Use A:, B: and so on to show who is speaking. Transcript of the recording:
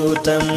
A: Gautam